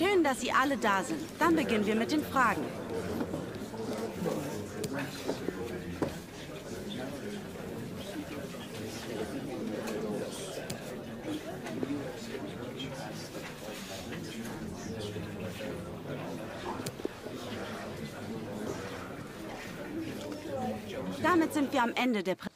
Schön, dass Sie alle da sind. Dann beginnen wir mit den Fragen. Damit sind wir am Ende der Präsentation.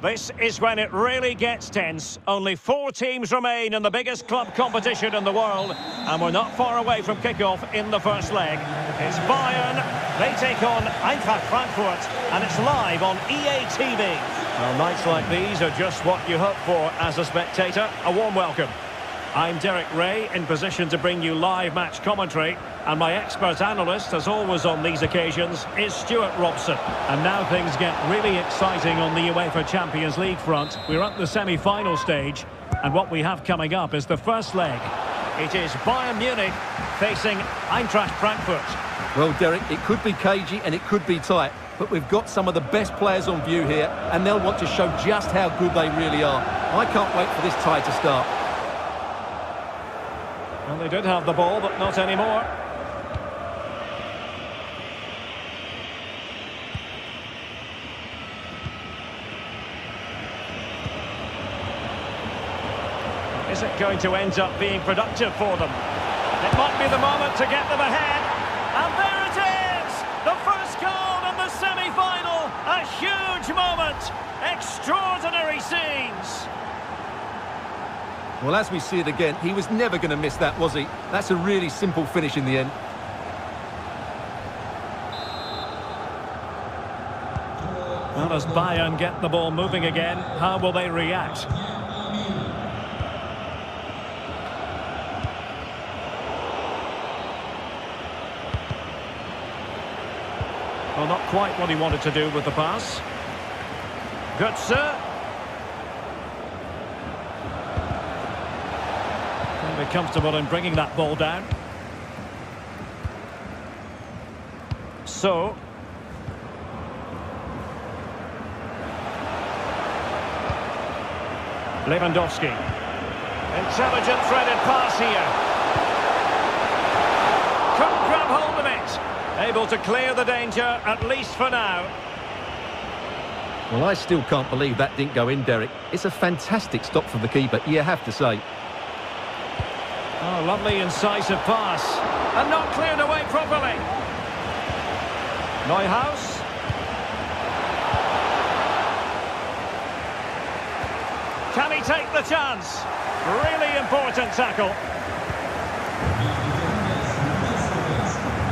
This is when it really gets tense. Only four teams remain in the biggest club competition in the world, and we're not far away from kickoff in the first leg. It's Bayern, they take on Eintracht Frankfurt, and it's live on EA TV. Well, nights like these are just what you hope for as a spectator. A warm welcome. I'm Derek Ray, in position to bring you live match commentary. And my expert analyst, as always on these occasions, is Stuart Robson. And now things get really exciting on the UEFA Champions League front. We're at the semi-final stage. And what we have coming up is the first leg. It is Bayern Munich facing Eintracht Frankfurt. Well, Derek, it could be cagey and it could be tight. But we've got some of the best players on view here. And they'll want to show just how good they really are. I can't wait for this tie to start. Well, they did have the ball, but not anymore. Is it going to end up being productive for them? It might be the moment to get them ahead. And there it is! The first goal in the semi-final! A huge moment! Extraordinary scenes! Well, as we see it again, he was never going to miss that, was he? That's a really simple finish in the end. Well, as Bayern get the ball moving again, how will they react? Well, not quite what he wanted to do with the pass. Good, Can comfortable in bringing that ball down. So. Lewandowski. Intelligent threaded pass here. Couldn't grab hold of it. Able to clear the danger, at least for now. Well, I still can't believe that didn't go in, Derek. It's a fantastic stop from the keeper, you have to say. Oh, lovely incisive pass. And not cleared away properly. Neuhaus. Can he take the chance? Really important tackle.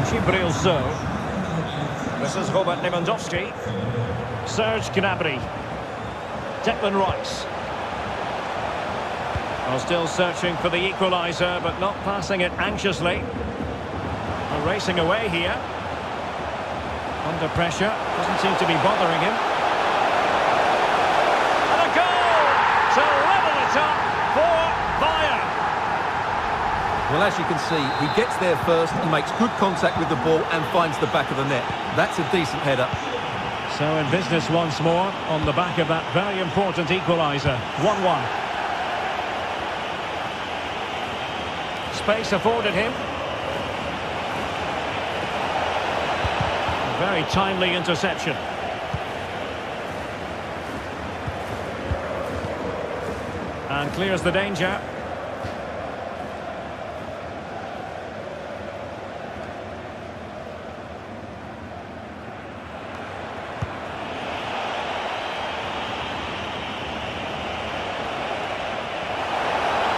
Djibril Sow. This is Robert Lewandowski. Serge Gnabry. Declan Rice. Well, still searching for the equaliser, but not passing it anxiously. Racing away here. Under pressure. Doesn't seem to be bothering him. And a goal to level it up for Bayern. Well, as you can see, he gets there first and makes good contact with the ball and finds the back of the net. That's a decent header. So in business once more on the back of that very important equaliser. 1-1. Space afforded him. A Very timely interception. And clears the danger.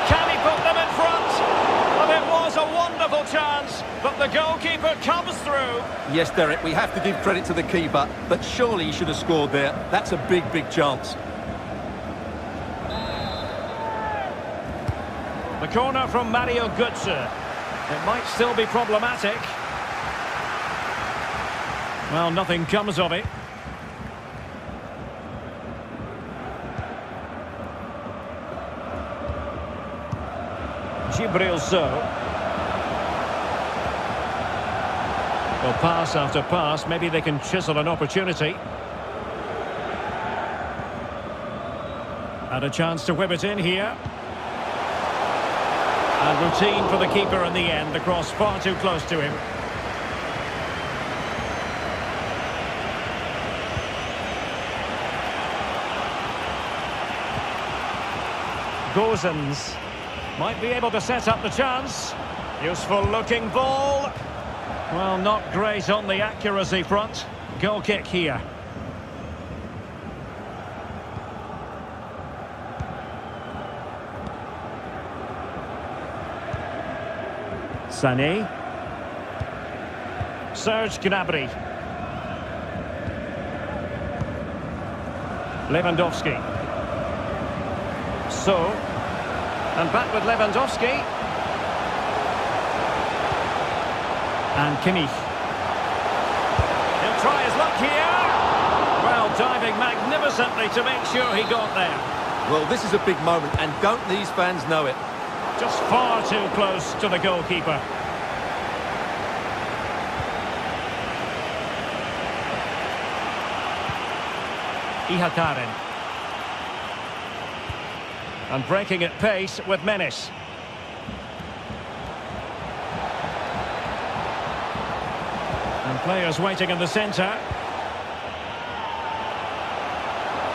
Can he put them in front? Well, it was a wonderful chance, but the goalkeeper comes through. Yes, Derek, we have to give credit to the keeper, but surely he should have scored there. That's a big, big chance. The corner from Mario Götze. It might still be problematic. Well, nothing comes of it. Djibril Sow. Well, pass after pass. Maybe they can chisel an opportunity. And a chance to whip it in here. And routine for the keeper in the end. The cross far too close to him. Gosens might be able to set up the chance. Useful looking ball. Well, not great on the accuracy front. Goal kick here. Sané. Serge Gnabry. Lewandowski. So, and back with Lewandowski. And Kimmich. He'll try his luck here. Well, diving magnificently to make sure he got there. Well, this is a big moment, and don't these fans know it? Just far too close to the goalkeeper. Ihattaren. And breaking at pace with Menace. Players waiting in the centre.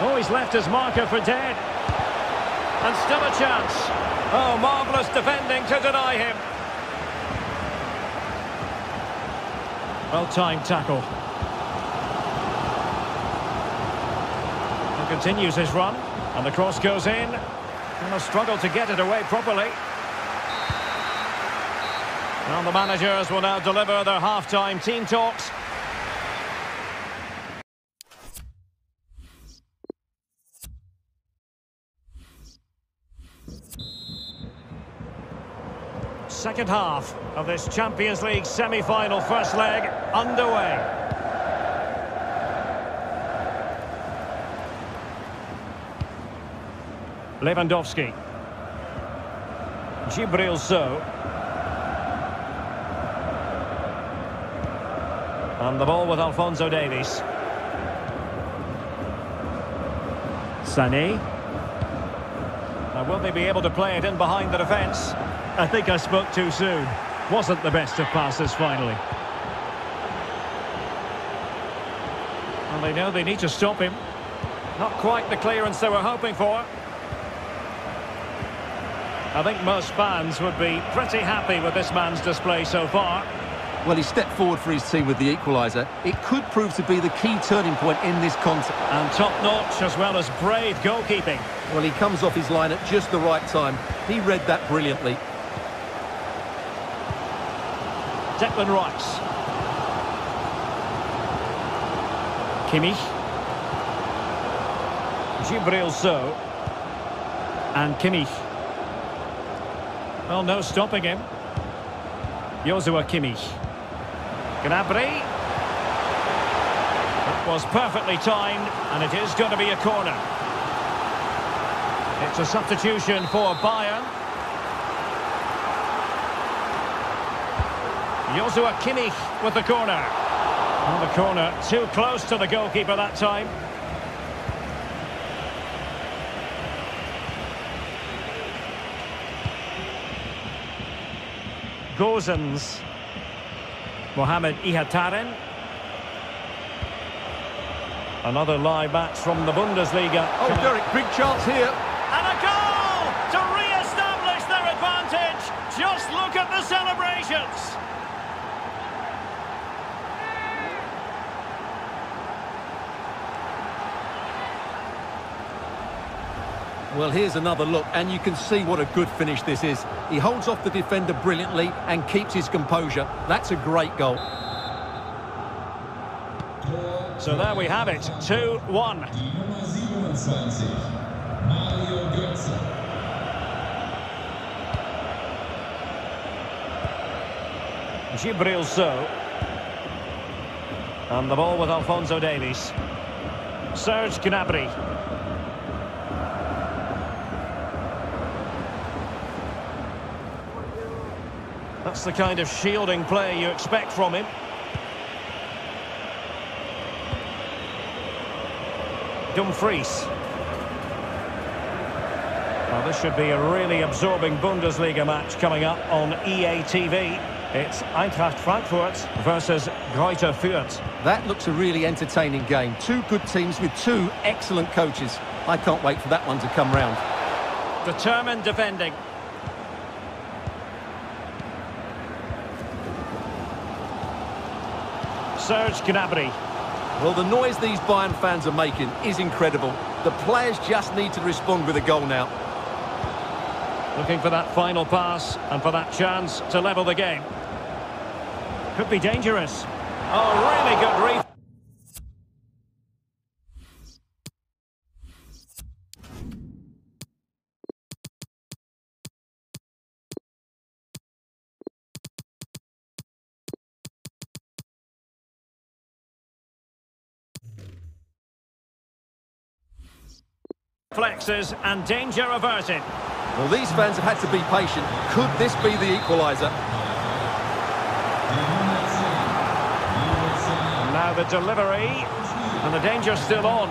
Oh, he's left his marker for dead. And still a chance. Oh, marvellous defending to deny him. Well-timed tackle. And continues his run. And the cross goes in. And a struggle to get it away properly. And the managers will now deliver their half-time team talks. Second half of this Champions League semi-final first leg underway. Lewandowski. Djibril Sow. And the ball with Alfonso Davies. Sané. Now, will they be able to play it in behind the defence? I think I spoke too soon. Wasn't the best of passes finally. And they know they need to stop him. Not quite the clearance they were hoping for. I think most fans would be pretty happy with this man's display so far. Well, he stepped forward for his team with the equaliser. It could prove to be the key turning point in this contest. And top-notch as well as brave goalkeeping. Well, he comes off his line at just the right time. He read that brilliantly. Declan Rice. Kimmich. Djibril Sow. And Kimmich. Well, no stopping him. Joshua Kimmich. Gnabry. That was perfectly timed, and it is going to be a corner. It's a substitution for Bayern. Joshua Kimmich with the corner. And the corner too close to the goalkeeper that time. Gosens. Mohamed Ihattaren. Another live match from the Bundesliga. Oh, Derek, big chance here. And a goal to re-establish their advantage. Just look at the celebrations. Well, here's another look, and you can see what a good finish this is. He holds off the defender brilliantly and keeps his composure. That's a great goal. So there we have it, 2-1. Mario Götze. Djibril Sow. And the ball with Alfonso Davies. Serge Gnabry. That's the kind of shielding play you expect from him. Dumfries. Well, this should be a really absorbing Bundesliga match coming up on EA TV. It's Eintracht Frankfurt versus Greuther Fürth. That looks a really entertaining game. Two good teams with two excellent coaches. I can't wait for that one to come round. Determined defending. Serge Gnabry. Well, the noise these Bayern fans are making is incredible. The players just need to respond with a goal now. Looking for that final pass and for that chance to level the game. Could be dangerous. Oh, really good read. Flexes and danger averted. Well, these fans have had to be patient. Could this be the equaliser? Now the delivery, and the danger's still on.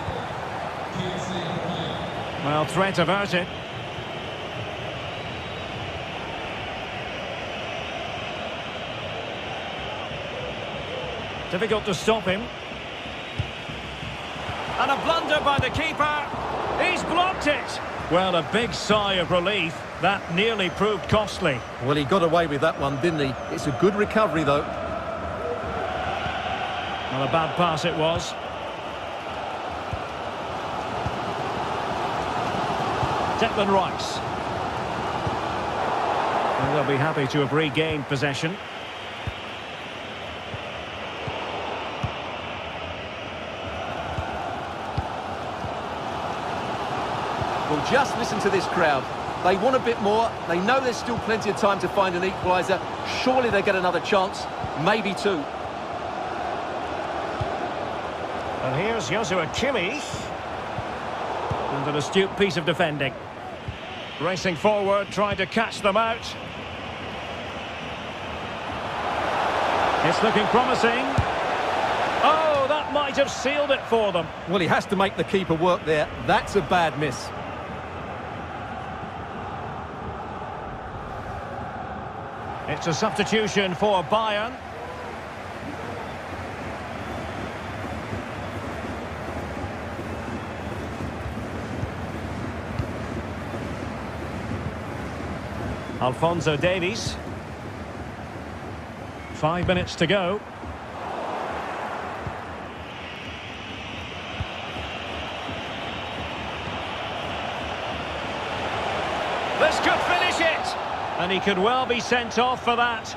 Well, threat averted. Difficult to stop him. And a blunder by the keeper. He's blocked it. Well, a big sigh of relief. That nearly proved costly. Well, he got away with that one, didn't he? It's a good recovery, though. Well, a bad pass it was. Declan Rice. Well, they'll be happy to have regained possession. Just listen to this crowd. They want a bit more. They know there's still plenty of time to find an equaliser. Surely they get another chance, maybe two. And here's Joshua Kimmich. And an astute piece of defending. Racing forward, trying to catch them out. It's looking promising. Oh, that might have sealed it for them. Well, he has to make the keeper work there. That's a bad miss. It's a substitution for Bayern. Alfonso Davies. Five minutes to go. This could finish it! And he could well be sent off for that.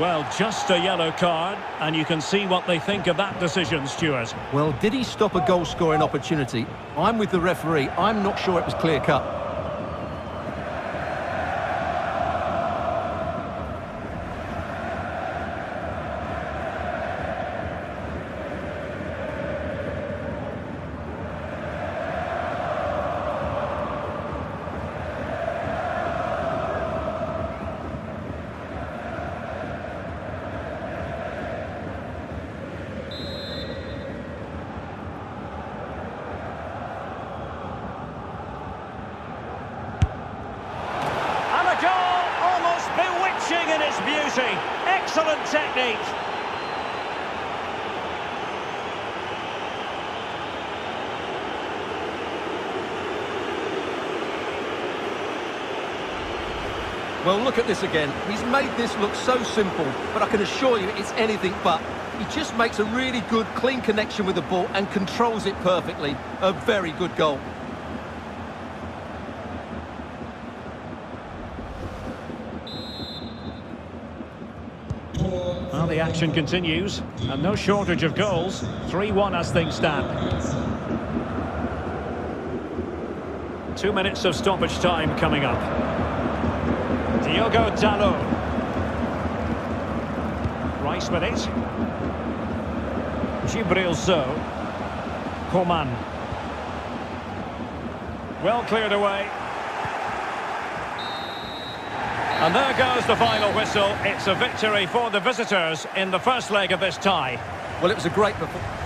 Well, just a yellow card, and you can see what they think of that decision, Stuart. Well, did he stop a goal-scoring opportunity? I'm with the referee. I'm not sure it was clear-cut. Look at this again. He's made this look so simple, but I can assure you it's anything but. He just makes a really good, clean connection with the ball and controls it perfectly. A very good goal. Well, the action continues, and no shortage of goals. 3-1 as things stand. Two minutes of stoppage time coming up. Diogo Dalot. Rice with it. Djibril Sow. Coman. Well cleared away. And there goes the final whistle. It's a victory for the visitors in the first leg of this tie. Well, it was a great performance.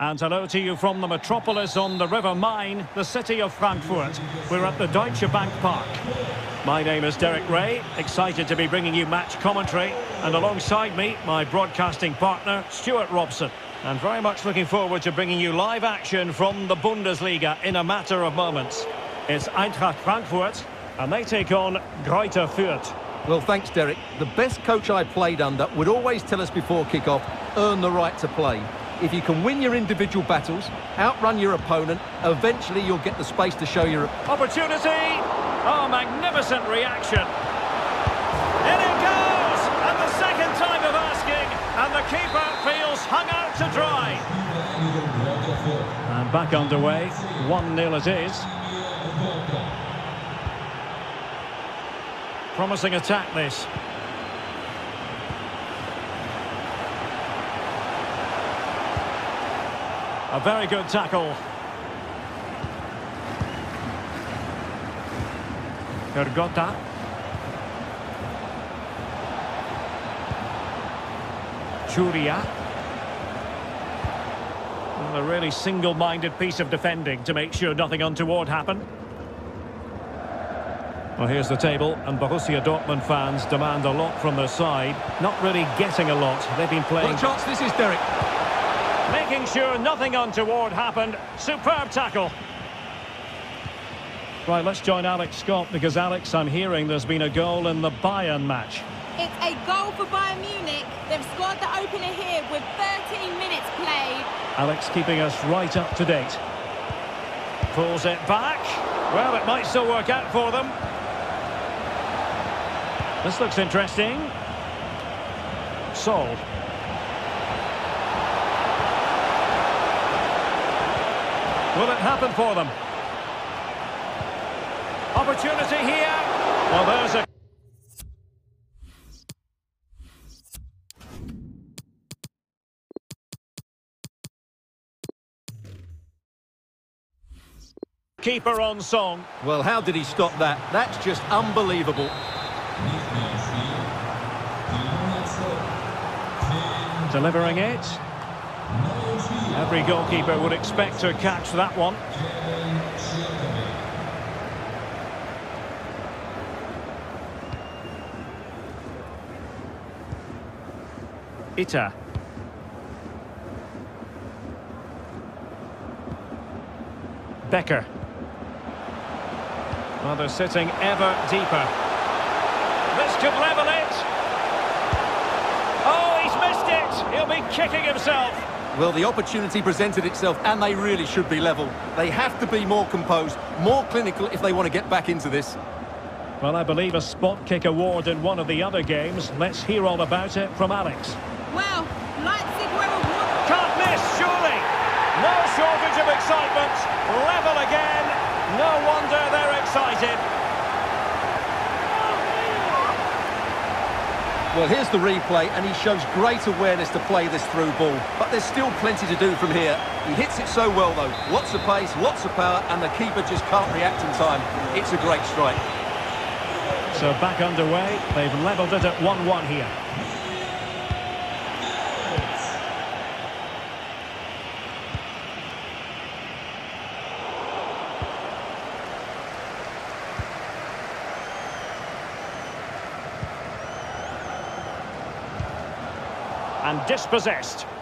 And hello to you from the metropolis on the River Main, the city of Frankfurt. We're at the Deutsche Bank Park. My name is Derek Ray, excited to be bringing you match commentary. And alongside me, my broadcasting partner, Stuart Robson. And very much looking forward to bringing you live action from the Bundesliga in a matter of moments. It's Eintracht Frankfurt, and they take on Greuther Fürth. Well, thanks, Derek. The best coach I played under would always tell us before kick-off, earn the right to play. If you can win your individual battles, outrun your opponent, eventually you'll get the space to show your... Opportunity! Oh, magnificent reaction. In it goes! And the second time of asking, and the keeper feels hung out to dry. And back underway, 1-0 it is. Promising attack this. A very good tackle. Hrgota. Churia. Well, a really single-minded piece of defending to make sure nothing untoward happened. Well, here's the table, and Borussia Dortmund fans demand a lot from their side. Not really getting a lot. They've been playing... A chance this is, Derek. Making sure nothing untoward happened. Superb tackle. Right, let's join Alex Scott, because, Alex, I'm hearing there's been a goal in the Bayern match. It's a goal for Bayern Munich. They've scored the opener here with 13 minutes played. Alex keeping us right up to date. Pulls it back. Well, it might still work out for them. This looks interesting. Sol. Will it happen for them? Opportunity here. Well, there's a... Keeper on song. Well, how did he stop that? That's just unbelievable. Delivering it. Every goalkeeper would expect to catch that one. Ita. Becker. Well, they're sitting ever deeper. This could level it. Oh, he's missed it. He'll be kicking himself. Well, the opportunity presented itself, and they really should be level. They have to be more composed, more clinical if they want to get back into this. Well, I believe a spot kick award in one of the other games. Let's hear all about it from Alex. Well, Leipzig were. Can't miss, surely. No shortage of excitement. Level again. No wonder they're excited. Well, here's the replay, and he shows great awareness to play this through ball. But there's still plenty to do from here. He hits it so well, though. Lots of pace, lots of power, and the keeper just can't react in time. It's a great strike. So back underway. They've levelled it at 1-1 here. And dispossessed.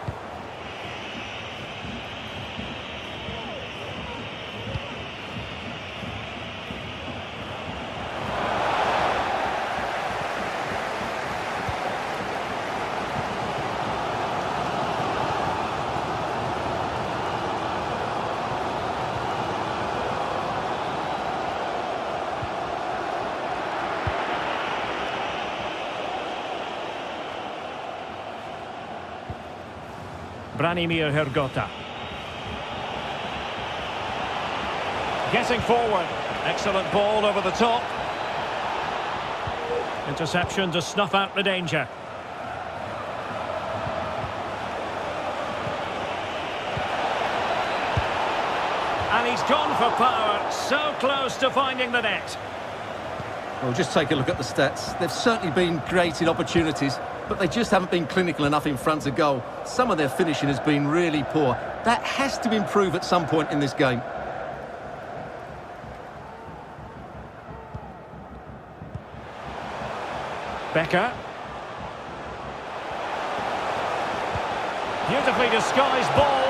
Branimir Hrgota. Getting forward. Excellent ball over the top. Interception to snuff out the danger. And he's gone for power. So close to finding the net. Well, just take a look at the stats. They've certainly been created opportunities, but they just haven't been clinical enough in front of goal. Some of their finishing has been really poor. That has to improve at some point in this game. Becker. Beautifully disguised ball.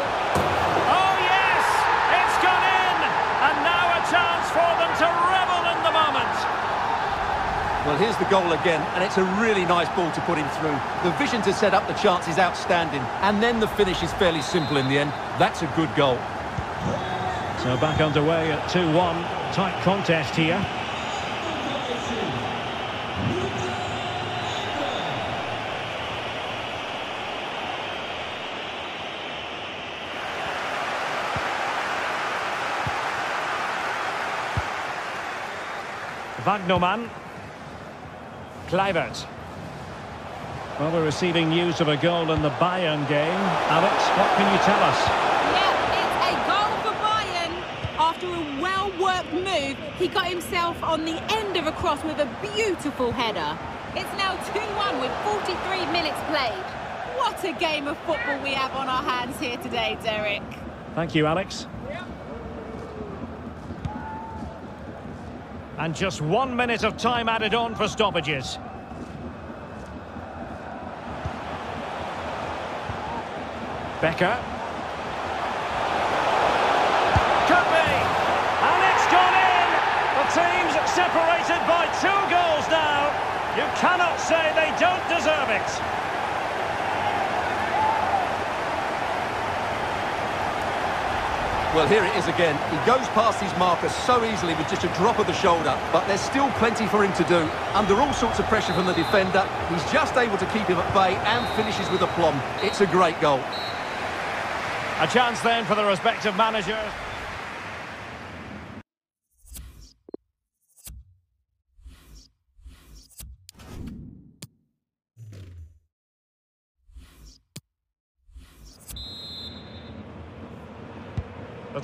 Here's the goal again, and it's a really nice ball to put him through. The vision to set up the chance is outstanding, and then the finish is fairly simple in the end. That's a good goal. So back underway at 2-1. Tight contest here. Wagnerman. Kluivert. Well, we're receiving news of a goal in the Bayern game. Alex, what can you tell us? Yeah, it's a goal for Bayern. After a well-worked move, he got himself on the end of a cross with a beautiful header. It's now 2-1 with 43 minutes played. What a game of football we have on our hands here today, Derek. Thank you, Alex. And just one minute of time added on for stoppages. Becker. Could be! And it's gone in! The team's separated by two goals now. You cannot say they don't deserve it. Well, here it is again. He goes past his marker so easily with just a drop of the shoulder, but there's still plenty for him to do. Under all sorts of pressure from the defender, he's just able to keep him at bay and finishes with aplomb. It's a great goal. A chance then for the respective managers.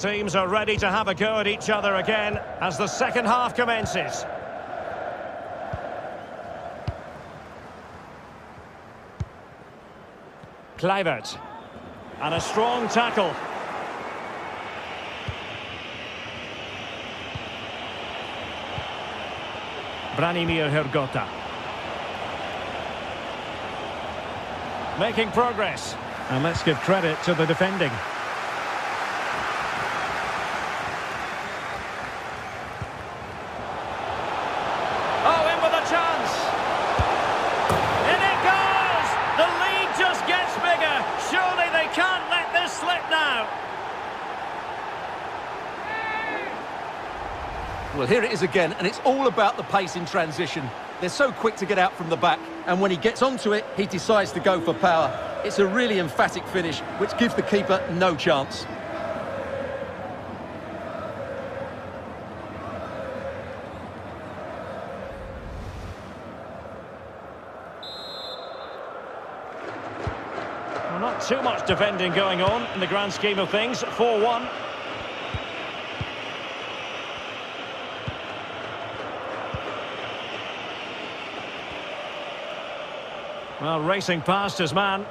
Teams are ready to have a go at each other again as the second half commences. Kluivert. And a strong tackle. Branimir Hrgota. Making progress. And let's give credit to the defending. Oh, in with a chance. In it goes! The lead just gets bigger. Surely they can't let this slip now. Well, here it is again, and it's all about the pace in transition. They're so quick to get out from the back, and when he gets onto it, he decides to go for power. It's a really emphatic finish, which gives the keeper no chance. Well, not too much defending going on in the grand scheme of things. 4-1. Well, racing past his man.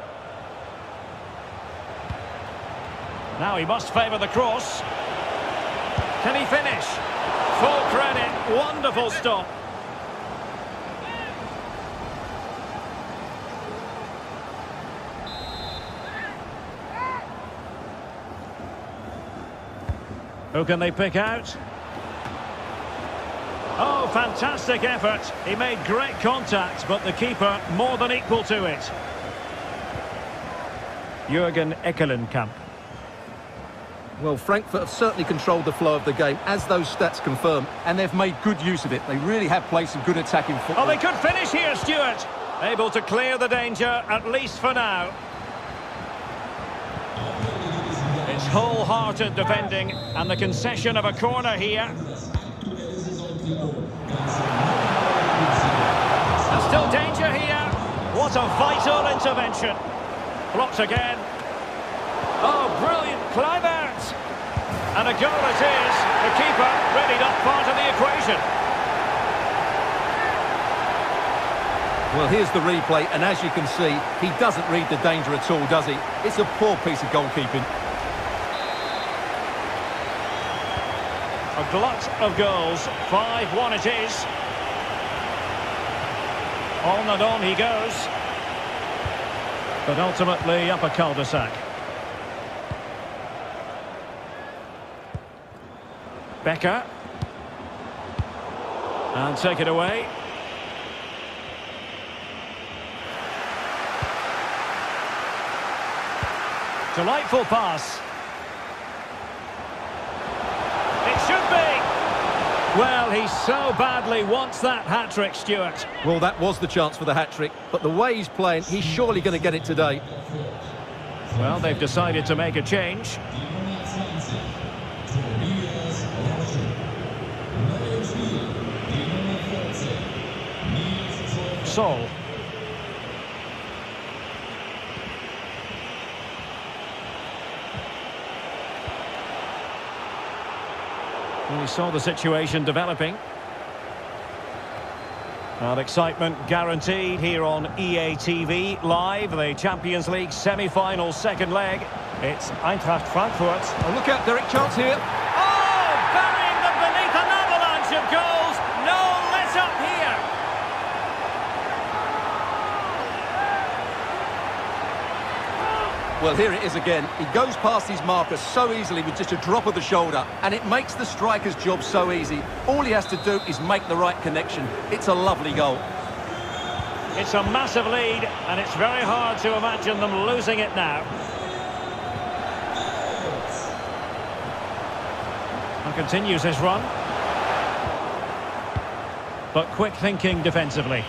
Now he must favour the cross. Can he finish? Full credit. Wonderful stop. Who can they pick out? Fantastic effort. He made great contact, but the keeper more than equal to it. Jurgen Ekkelenkamp. Well, Frankfurt have certainly controlled the flow of the game, as those stats confirm, and they've made good use of it. They really have played some good attacking football. Oh, they could finish here, Stuart. Able to clear the danger, at least for now. It's wholehearted defending, and the concession of a corner here. There's still danger here. What a vital intervention. Blocked again. Oh, brilliant. Kluivert. And a goal it is. The keeper really not part of the equation. Well, here's the replay, and as you can see, he doesn't read the danger at all, does he? It's a poor piece of goalkeeping. Glut of goals. 5-1 it is. On and on he goes. But ultimately up a cul-de-sac. Becker. And take it away. Delightful pass. It should be. Well, he so badly wants that hat-trick, Stuart. Well, that was the chance for the hat-trick, but the way he's playing, he's surely going to get it today. Well, they've decided to make a change. Sol. Saw the situation developing. And excitement guaranteed here on EA TV live, the Champions League semi-final second leg. It's Eintracht Frankfurt. Oh, look out, Derek, chance here. Oh, burying them beneath an avalanche of goals. No let up here. Well, here it is again. He goes past his marker so easily with just a drop of the shoulder, and it makes the striker's job so easy. All he has to do is make the right connection. It's a lovely goal. It's a massive lead, and it's very hard to imagine them losing it now. And continues his run. But quick thinking defensively.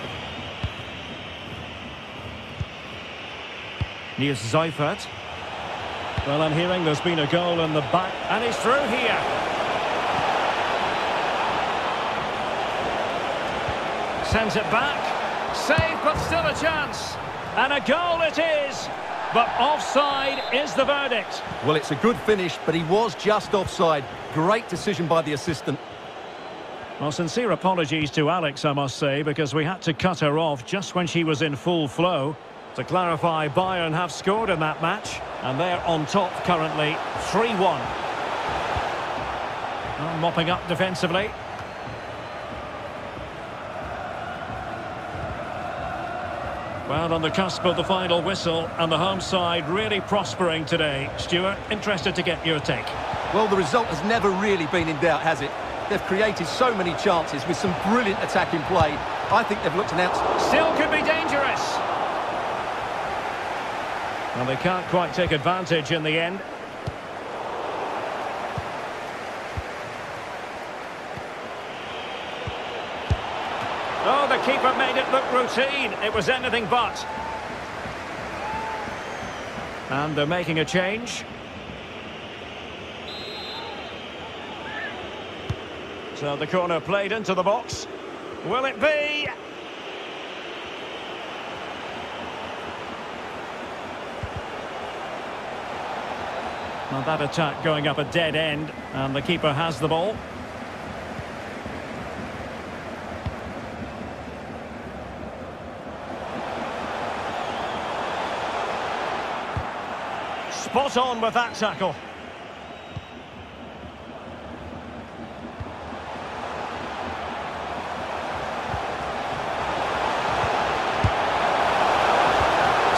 Niels Seifert. Well, I'm hearing there's been a goal in the back, and he's through here. Sends it back. Save, but still a chance. And a goal it is. But offside is the verdict. Well, it's a good finish, but he was just offside. Great decision by the assistant. Well, sincere apologies to Alex, I must say, because we had to cut her off just when she was in full flow. To clarify, Bayern have scored in that match, and they're on top currently, 3-1. Well, mopping up defensively. Well, on the cusp of the final whistle, and the home side really prospering today. Stuart, interested to get your take. Well, the result has never really been in doubt, has it? They've created so many chances with some brilliant attacking play. I think they've looked an announced. Still could be dangerous. And they can't quite take advantage in the end. Oh, the keeper made it look routine. It was anything but. And they're making a change. So the corner played into the box. Will it be? That attack going up a dead end, and the keeper has the ball. Spot on with that tackle.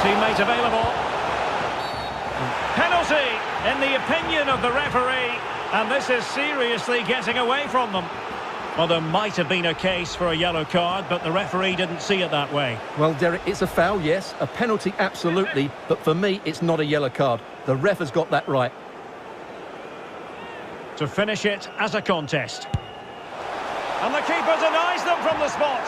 Teammate available. Penalty, in the opinion of the referee, and this is seriously getting away from them. Well, there might have been a case for a yellow card, but the referee didn't see it that way. Well, Derek, it's a foul, yes. A penalty, absolutely. But for me, it's not a yellow card. The ref has got that right. To finish it as a contest. And the keeper denies them from the spot.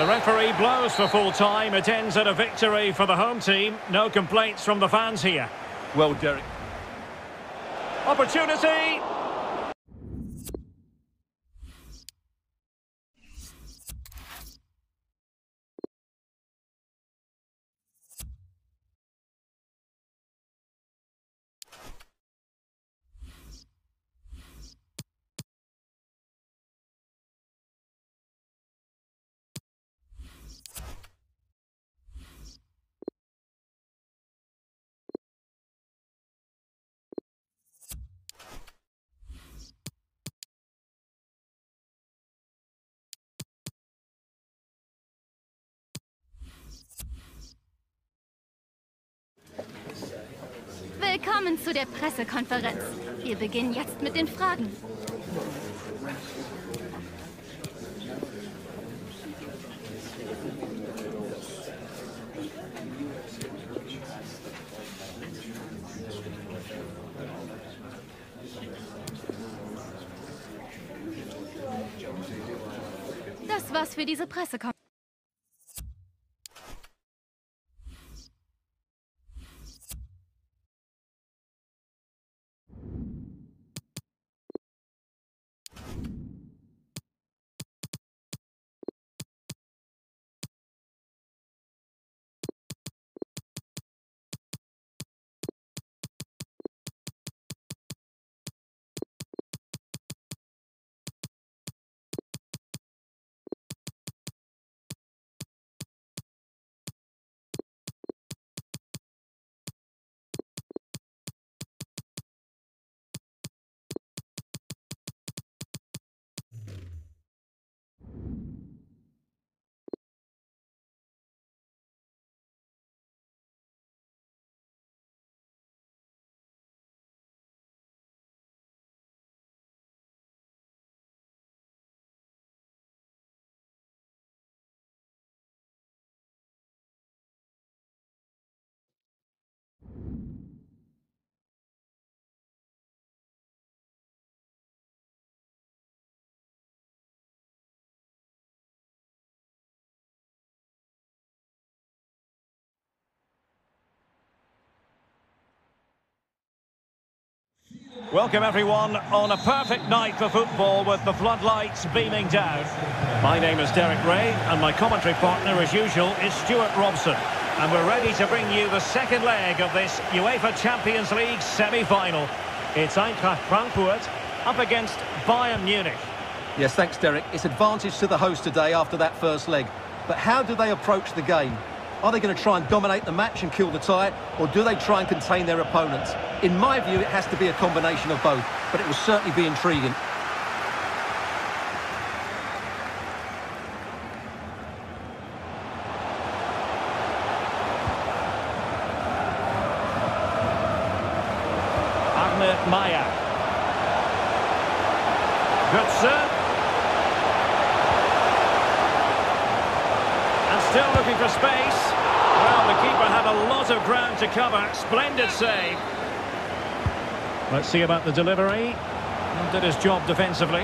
The referee blows for full time. It ends at a victory for the home team. No complaints from the fans here. Well, Derek. Opportunity. Willkommen zu der Pressekonferenz. Wir beginnen jetzt mit den Fragen. Das war's für diese Pressekonferenz. Welcome everyone on a perfect night for football with the floodlights beaming down. My name is Derek Ray and my commentary partner as usual is Stuart Robson. And we're ready to bring you the second leg of this UEFA Champions League semi-final. It's Eintracht Frankfurt up against Bayern Munich. Yes, thanks, Derek. It's advantage to the host today after that first leg. But how do they approach the game? Are they going to try and dominate the match and kill the tie, or do they try and contain their opponents? In my view, it has to be a combination of both, but it will certainly be intriguing. Arne Maier. Götze. And still looking for space. Well, the keeper had a lot of ground to cover. Splendid save. Let's see about the delivery. Did his job defensively.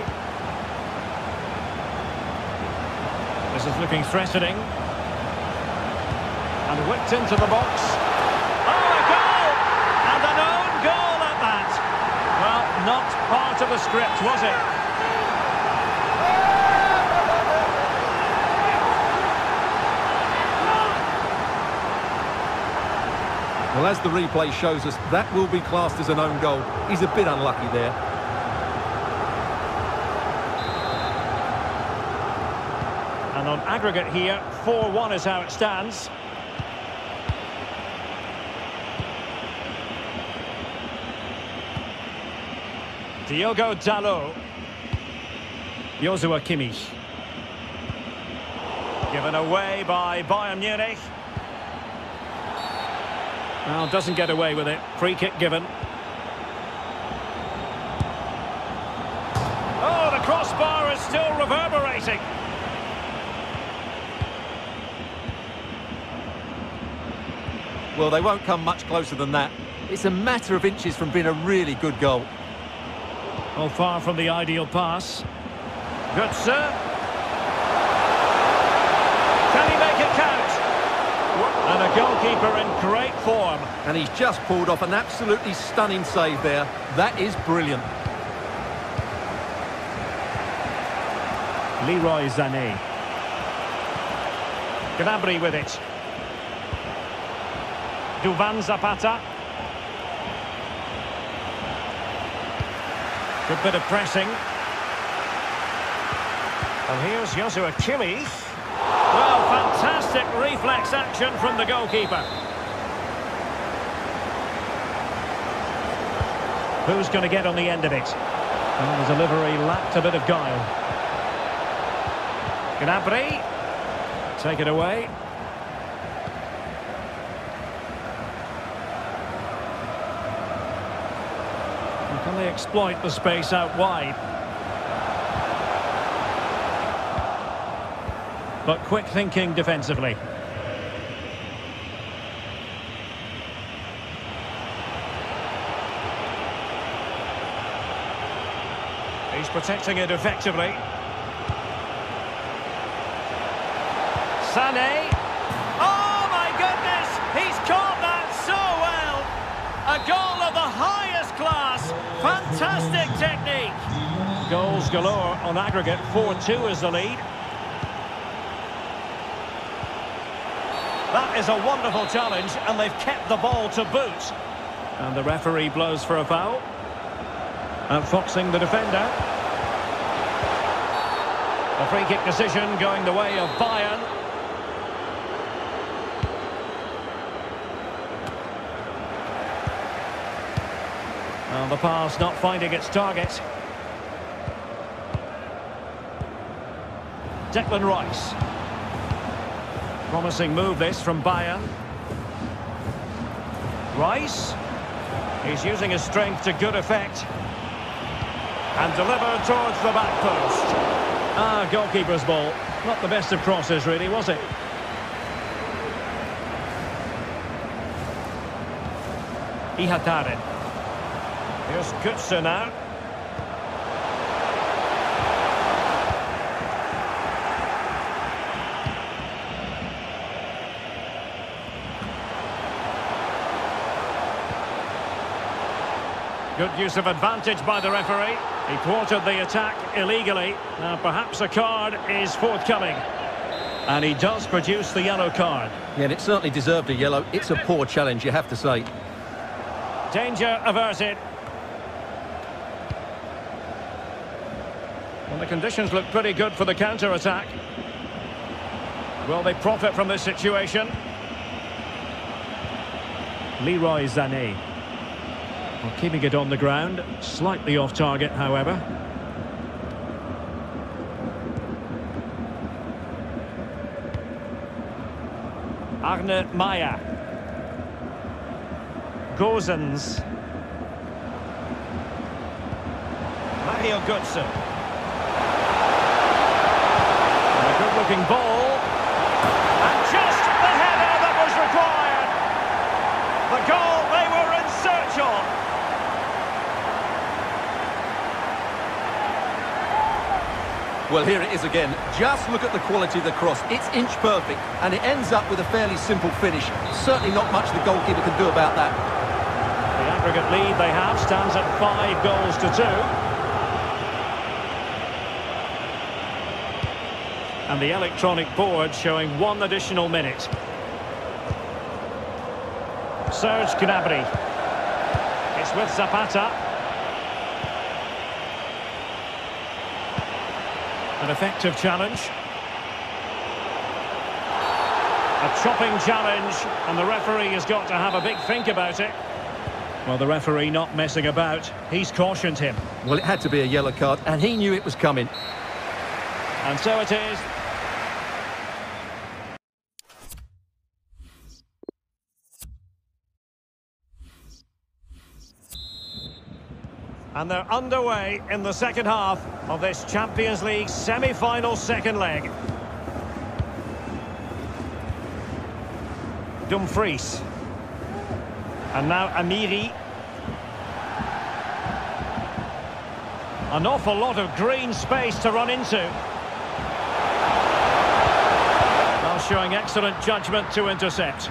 This is looking threatening. And whipped into the box. Oh, a goal! And an own goal at that. Well, not part of the script, was it? Well, as the replay shows us, that will be classed as an own goal. He's a bit unlucky there. And on aggregate here, 4-1 is how it stands. Diogo Dalot. Joshua Kimmich. Given away by Bayern Munich. Well, doesn't get away with it. Free kick given. Oh, the crossbar is still reverberating. Well, they won't come much closer than that. It's a matter of inches from being a really good goal. Oh, far from the ideal pass. Good Can he make it count? And a goalkeeper in great form. And he's just pulled off an absolutely stunning save there. That is brilliant. Leroy Sané. Gnabry with it. Duvan Zapata. Good bit of pressing. And here's Joshua Kimmich. Well, fantastic reflex action from the goalkeeper. Who's going to get on the end of it? The delivery lacked a bit of guile. Gnabry. Take it away. Can they exploit the space out wide? But quick thinking defensively. He's protecting it effectively. Sané. Oh my goodness! He's caught that so well! A goal of the highest class. Fantastic technique. Goals galore on aggregate. 4-2 is the lead. Is a wonderful challenge, and they've kept the ball to boot. And the referee blows for a foul. Outfoxing the defender. A free kick decision going the way of Bayern. Well, the pass not finding its target. Declan Rice. Promising move this from Bayern. Rice. He's using his strength to good effect. And delivered towards the back post. Ah, goalkeeper's ball. Not the best of crosses, really, was it? Ihattaren. Here's Götze now. Good use of advantage by the referee. He thwarted the attack illegally. Now, perhaps a card is forthcoming. And he does produce the yellow card. Yeah, and it certainly deserved a yellow. It's a poor challenge, you have to say. Danger averted. Well, the conditions look pretty good for the counter-attack. Will they profit from this situation? Leroy Sané. Well, keeping it on the ground. Slightly off target, however. Arne Maier. Gosens. Mario Götze. And a good-looking ball. And just the header that was required. The goal they were in search of. Well, here it is again. Just look at the quality of the cross. It's inch perfect, and it ends up with a fairly simple finish. Certainly not much the goalkeeper can do about that. The aggregate lead they have stands at five goals to two. And the electronic board showing one additional minute. Serge Gnabry. It's with Zapata. An effective challenge. A chopping challenge, and the referee has got to have a big think about it. Well, the referee not messing about. He's cautioned him. Well, it had to be a yellow card, and he knew it was coming. And so it is. And they're underway in the second half of this Champions League semi-final second leg. Dumfries. And now Amiri. An awful lot of green space to run into. Well, showing excellent judgment to intercept.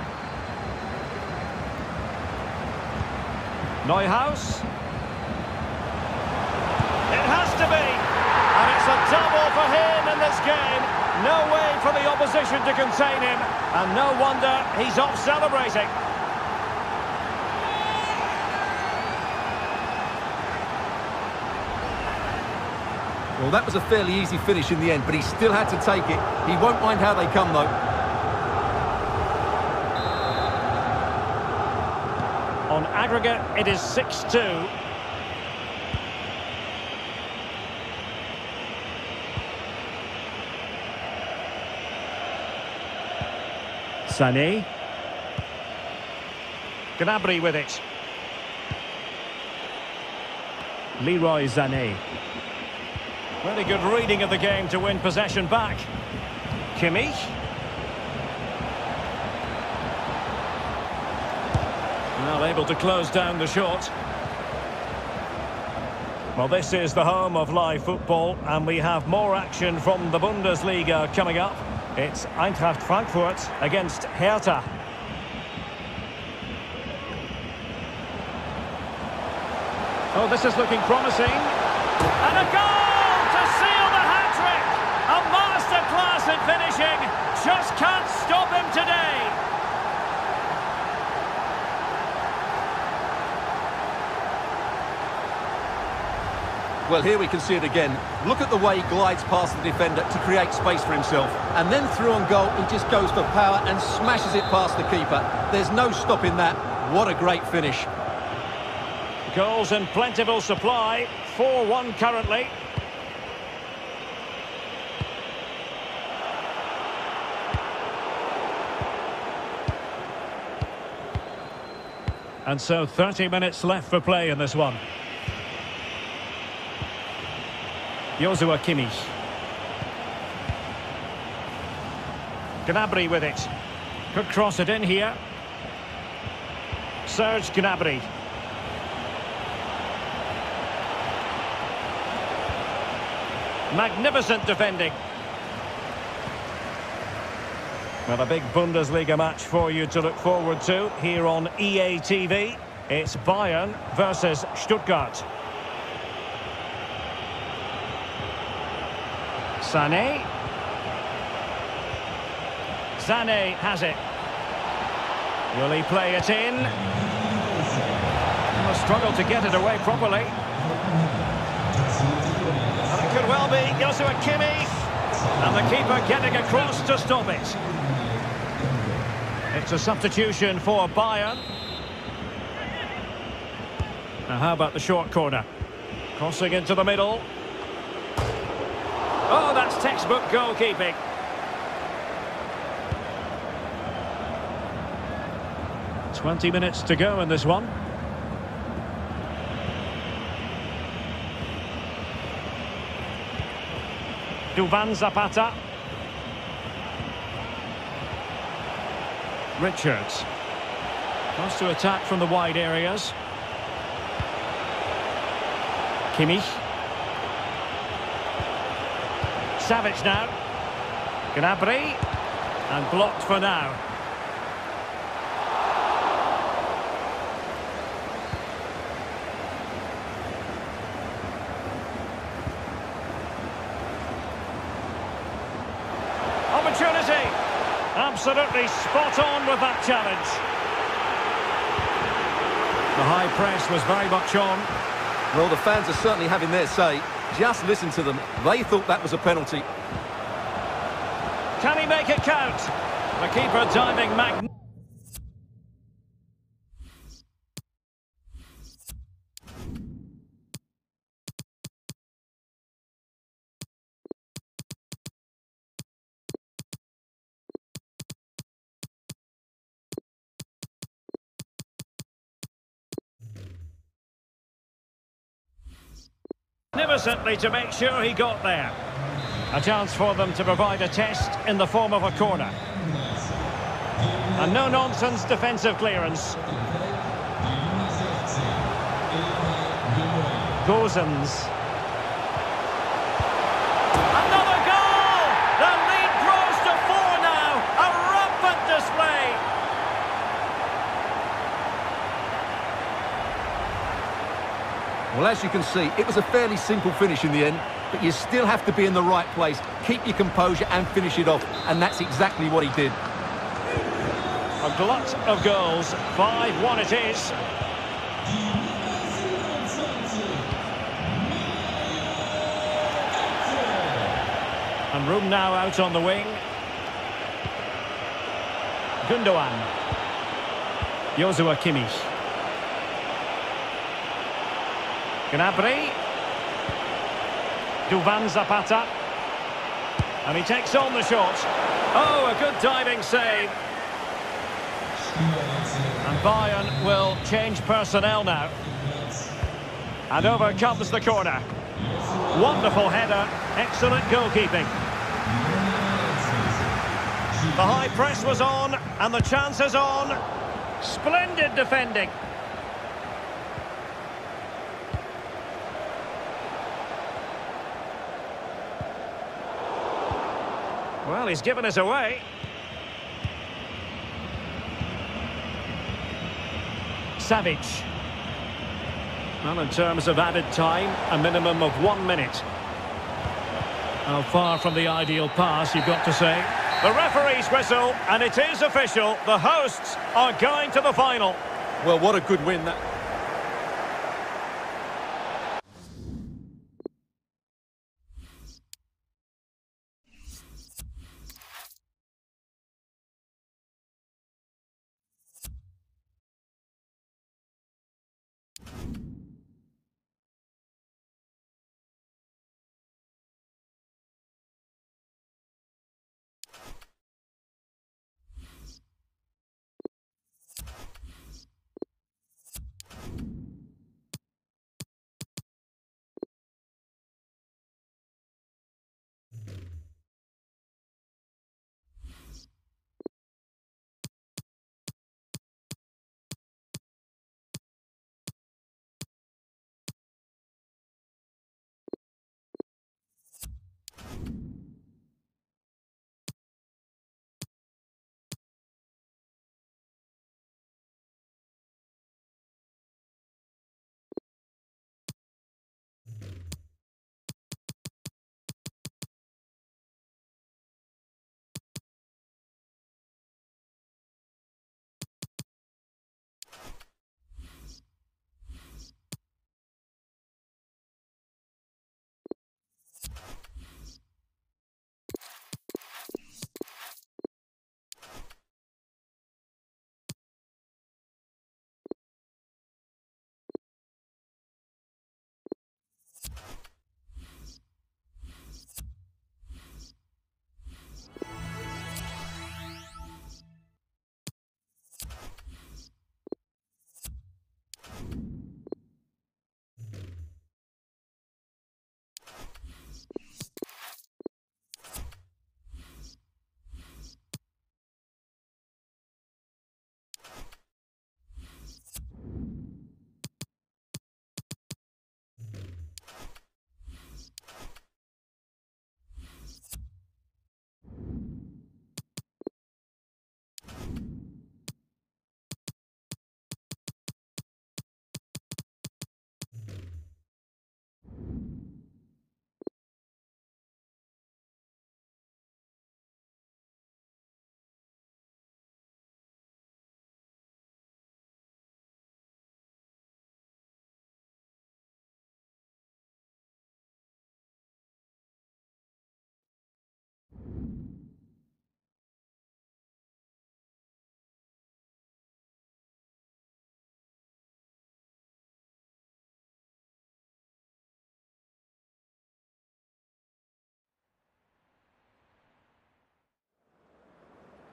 Neuhaus. It has to be. And it's a double for him in this game. No way for the opposition to contain him. And no wonder he's off celebrating. Well, that was a fairly easy finish in the end, but he still had to take it. He won't mind how they come, though. On aggregate, it is 6-2. Sané. Gnabry with it. Leroy Sané. Really good reading of the game to win possession back. Kimmich. Well able to close down the shot. Well, this is the home of live football, and we have more action from the Bundesliga coming up. It's Eintracht Frankfurt against Hertha. Oh, this is looking promising. And a goal to seal the hat-trick! A masterclass in finishing. Just can't stop him today. Well, here we can see it again. Look at the way he glides past the defender to create space for himself. And then through on goal, he just goes for power and smashes it past the keeper. There's no stopping that. What a great finish. Goals in plentiful supply. 4-1 currently. And so 30 minutes left for play in this one. Joshua Kimmich. Gnabry with it. Could cross it in here. Serge Gnabry. Magnificent defending. Well, a big Bundesliga match for you to look forward to here on EA TV. It's Bayern versus Stuttgart. Sané. Sané has it. Will he play it in? Will struggle to get it away properly. And it could well be Joshua Kimmich. And the keeper getting across to stop it. It's a substitution for Bayern. Now how about the short corner? Crossing into the middle. Oh, that's textbook goalkeeping. Twenty minutes to go in this one. Duvan Zapata. Richards. Wants to attack from the wide areas. Kimmich. Savage now. Gnabry. And blocked for now. Opportunity. Absolutely spot on with that challenge. The high press was very much on. Well, the fans are certainly having their say. Just listen to them. They thought that was a penalty. Can he make it count? The keeper diving mag... magnificently to make sure he got there. A chance for them to provide a test in the form of a corner. A no-nonsense defensive clearance. Gosens. Another goal! The lead grows to four now. A rampant display. Well, as you can see, it was a fairly simple finish in the end, but you still have to be in the right place, keep your composure and finish it off, and that's exactly what he did. A glut of goals. 5-1 it is. And room now out on the wing. Gundogan. Joshua Kimmich. Gnabry. Duvan Zapata. And he takes on the shot. Oh, a good diving save. And Bayern will change personnel now. And over comes the corner. Wonderful header, excellent goalkeeping. The high press was on, and the chance is on. Splendid defending. Well, he's given us away. Savage. Well, in terms of added time, a minimum of one minute. How far from the ideal pass, you've got to say. The referee's whistle, and it is official. The hosts are going to the final. Well, what a good win that...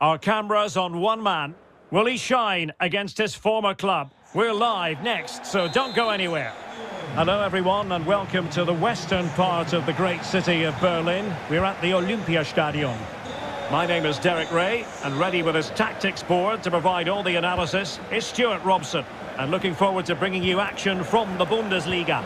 Our cameras on one man. Will he shine against his former club? We're live next, so don't go anywhere. Hello everyone and welcome to the western part of the great city of Berlin. We're at the Olympiastadion. My name is Derek Ray and ready with his tactics board to provide all the analysis is Stuart Robson. And looking forward to bringing you action from the Bundesliga.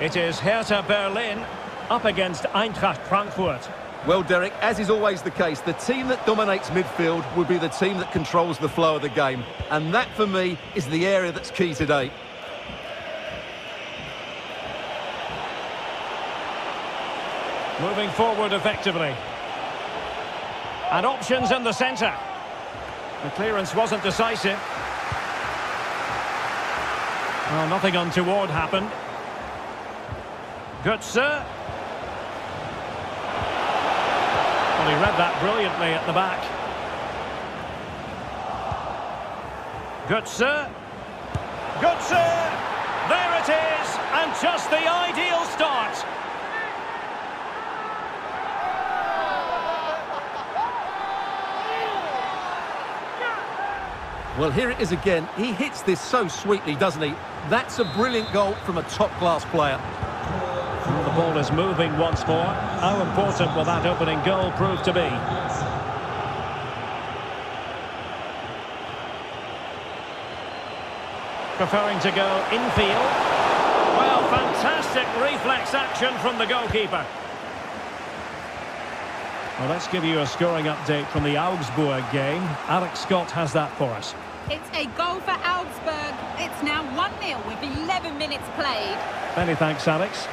It is Hertha Berlin up against Eintracht Frankfurt. Well, Derek, as is always the case, the team that dominates midfield will be the team that controls the flow of the game. And that, for me, is the area that's key today. Moving forward effectively. And options in the centre. The clearance wasn't decisive. Well, nothing untoward happened. Good, sir. He read that brilliantly at the back. Good, sir. Good, sir. There it is. And just the ideal start. Well, here it is again. He hits this so sweetly, doesn't he? That's a brilliant goal from a top-class player. And the ball is moving once more. How important will that opening goal prove to be? Preferring to go infield. Well, fantastic reflex action from the goalkeeper. Well, let's give you a scoring update from the Augsburg game. Alex Scott has that for us. It's a goal for Augsburg. It's now 1-0 with 11 minutes played. Many thanks, Alex.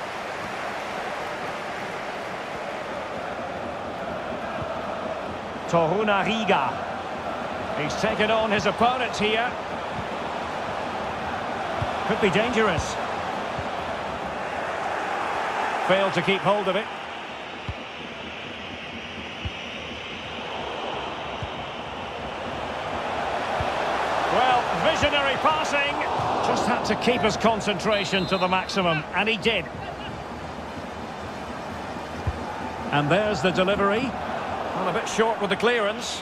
Tohuna Riga. He's taken on his opponent here. Could be dangerous. Failed to keep hold of it. Well, visionary passing. Just had to keep his concentration to the maximum, and he did. And there's the delivery. A bit short with the clearance.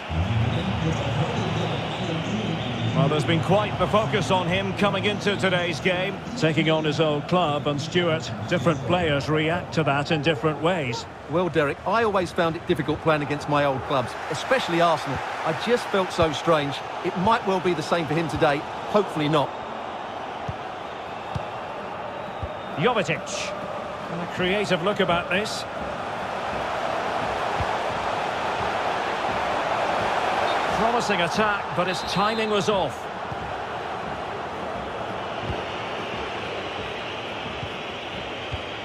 Well, there's been quite the focus on him coming into today's game, taking on his old club, and Stuart, different players react to that in different ways. Well, Derek, I always found it difficult playing against my old clubs, especially Arsenal. I just felt so strange. It might well be the same for him today. Hopefully not. Jovetic. And a creative look about this. Promising attack, but his timing was off.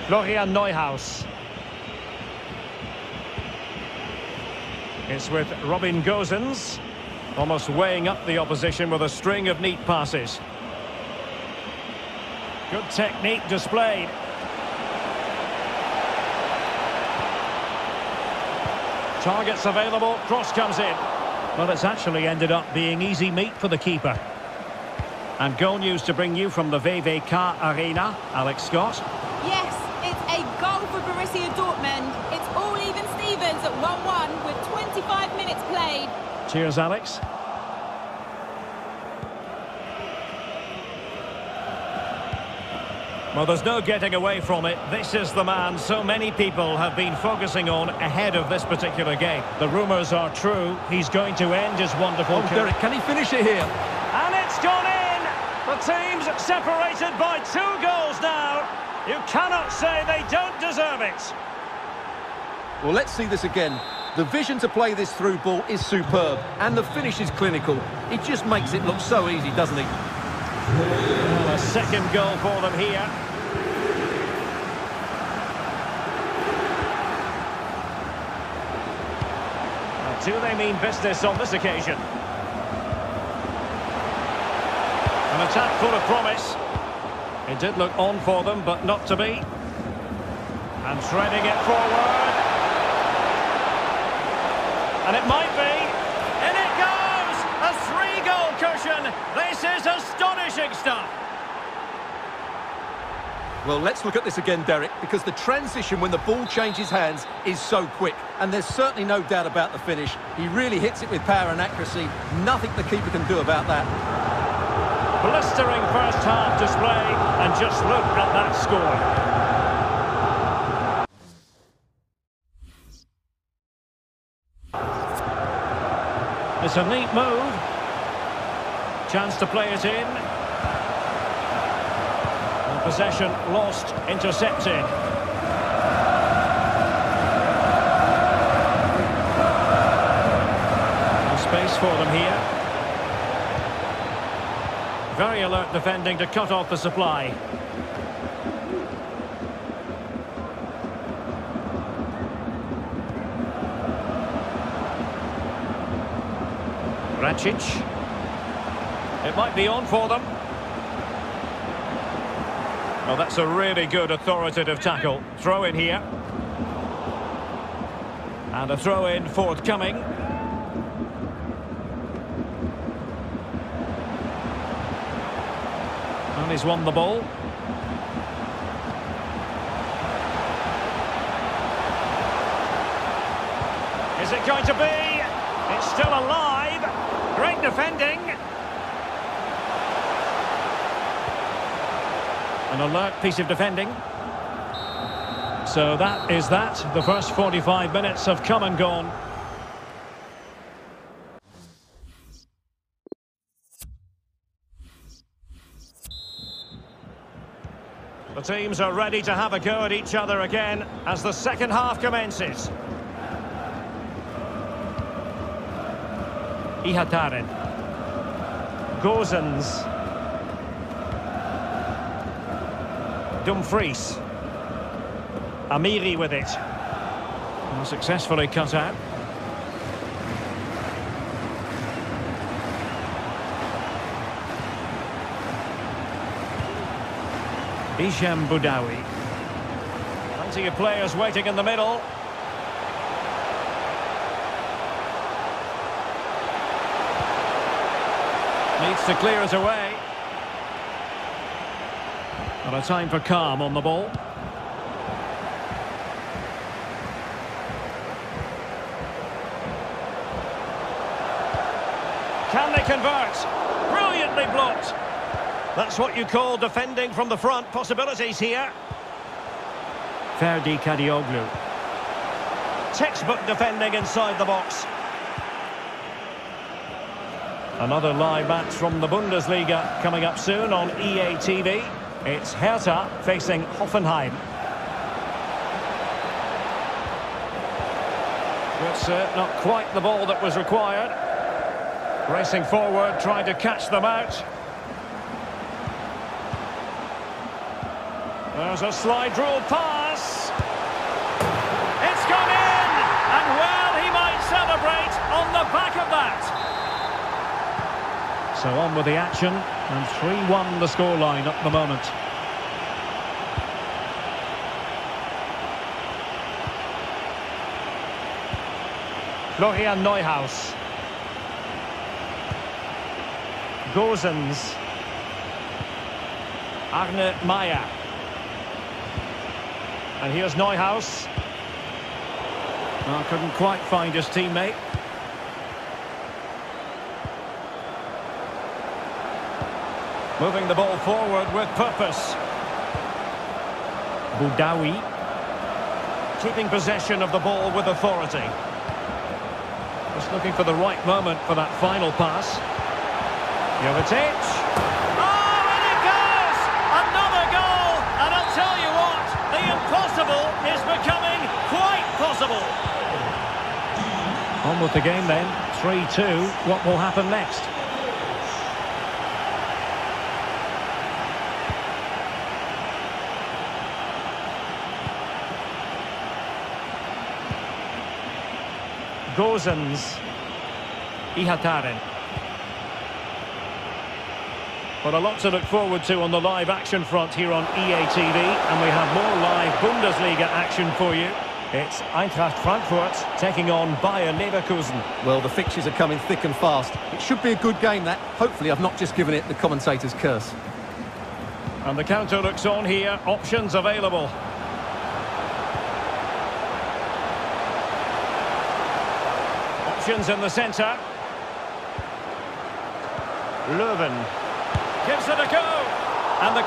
Florian Neuhaus. It's with Robin Gosens. Almost weighing up the opposition with a string of neat passes. Good technique displayed. Targets available, cross comes in. Well, it's actually ended up being easy meat for the keeper. And goal news to bring you from the WWK Arena. Alex Scott. Yes, it's a goal for Borussia Dortmund. It's all even Stevens at 1-1 with 25 minutes played. Cheers, Alex. Well, there's no getting away from it. This is the man so many people have been focusing on ahead of this particular game. The rumours are true. He's going to end his wonderful Oh, career. Derek, can he finish it here? And it's gone in! The team's separated by two goals now. You cannot say they don't deserve it. Well, let's see this again. The vision to play this through ball is superb, and the finish is clinical. It just makes it look so easy, doesn't it? Well, a second goal for them here. Do they mean business on this occasion? An attack full of promise. It did look on for them, but not to be. And threading it forward. And it might be. In it goes! A three-goal cushion. This is astonishing stuff. Well, let's look at this again, Derek, because the transition when the ball changes hands is so quick. And there's certainly no doubt about the finish. He really hits it with power and accuracy. Nothing the keeper can do about that. Blistering first half display, and just look at that score. It's a neat move. Chance to play it in. Possession lost, intercepted. And space for them here. Very alert defending to cut off the supply. Racic. It might be on for them. Well, that's a really good authoritative tackle. Throw in here. And a throw in forthcoming. And he's won the ball. Is it going to be? It's still alive. Great defending. An alert piece of defending. So that is that. The first 45 minutes have come and gone. The teams are ready to have a go at each other again as the second half commences. Ihattaren. Gosens. Dumfries. Amiri with it. Well, successfully cut out. Hicham Boudaoui. Plenty of players waiting in the middle. Needs to clear it away. And a time for calm on the ball. Can they convert? Brilliantly blocked. That's what you call defending from the front. Possibilities here. Ferdi Kadioglu. Textbook defending inside the box. Another live match from the Bundesliga coming up soon on EA TV. It's Hertha facing Hoffenheim. It's uh, not quite the ball that was required. Racing forward, trying to catch them out. There's a slide rule pass. It's gone in! And well, he might celebrate on the back of that. So on with the action, and 3-1 the scoreline at the moment. Florian Neuhaus. Gosens. Arne Maier. And here's Neuhaus. Well, couldn't quite find his teammate. Moving the ball forward with purpose. Boudaoui. Keeping possession of the ball with authority. Just looking for the right moment for that final pass. Jovetic. Oh, and it goes! Another goal! And I'll tell you what, the impossible is becoming quite possible. On with the game then. 3-2. What will happen next? Gosens. Ihattaren. But a lot to look forward to on the live action front here on EA TV. And we have more live Bundesliga action for you. It's Eintracht Frankfurt taking on Bayer Leverkusen. Well, the fixtures are coming thick and fast. It should be a good game, that. Hopefully, I've not just given it the commentator's curse. And the counter looks on here. Options available. Options in the centre. Leuven gives it a go. And the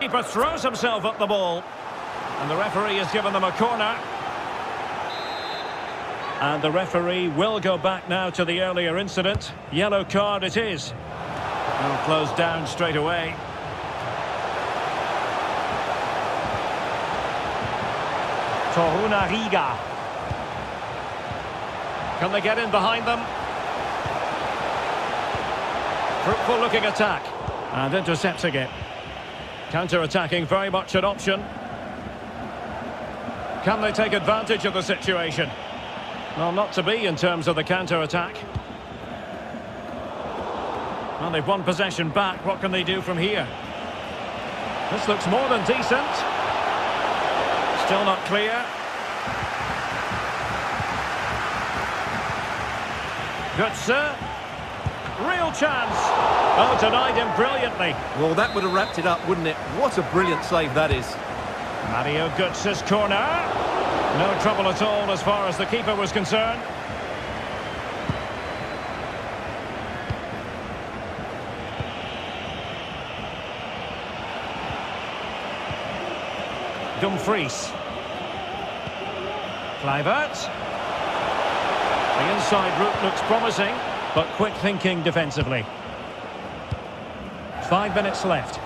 keeper. Throws himself at the ball. And the referee has given them a corner. And the referee will go back now to the earlier incident. Yellow card it is. Will close down straight away. Toruna Riga. Can they get in behind them? Fruitful looking attack. And intercepting it. Counter-attacking, very much an option. Can they take advantage of the situation? Well, not to be in terms of the counter-attack. Well, they've won possession back. What can they do from here? This looks more than decent. Still not clear. Götze. Real chance. Oh, denied him brilliantly. Well, that would have wrapped it up, wouldn't it? What a brilliant save that is. Mario Götze's corner. No trouble at all as far as the keeper was concerned. Dumfries. Kluivert. The inside route looks promising, but quick thinking defensively. Five minutes left.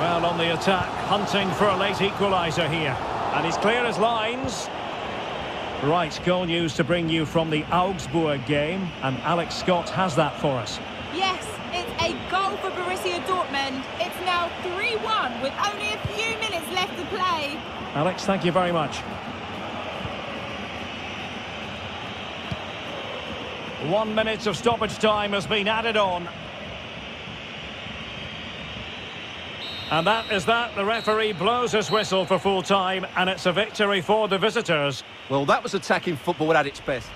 Well, on the attack, hunting for a late equaliser here. And he's clear as lines. Right, goal news to bring you from the Augsburg game. And Alex Scott has that for us. Yes, it's a goal for Borussia Dortmund. It's now 3-1 with only a few minutes left to play. Alex, thank you very much. One minute of stoppage time has been added on. And that is that. The referee blows his whistle for full time, and it's a victory for the visitors. Well, that was attacking football at its best.